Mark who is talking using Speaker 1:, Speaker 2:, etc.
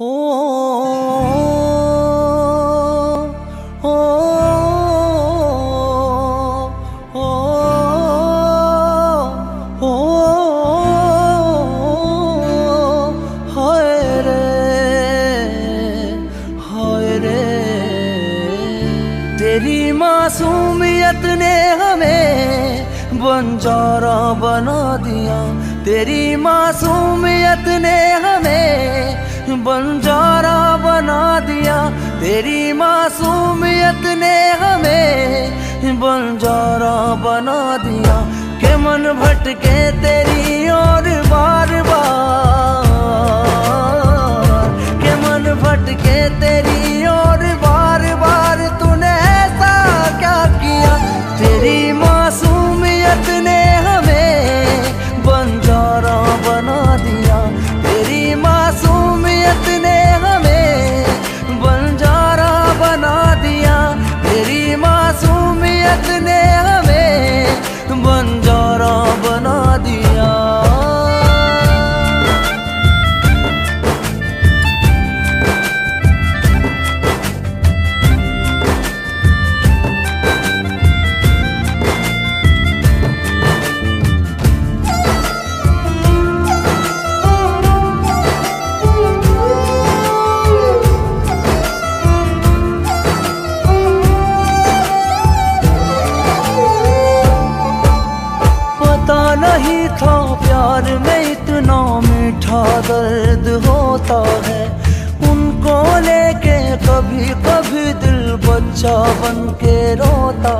Speaker 1: ओ रे रे। तेरी मासूमियत ने हमें बंजारा बना दिया। तेरी मासूमियत बंजारा बना दिया। तेरी मासूमियत ने हमें बंजारा बना दिया। के मन भटके तेरी और बार नहीं था प्यार में इतना मीठा दर्द होता है। उनको लेके कभी कभी दिल बच्चा बन के रोता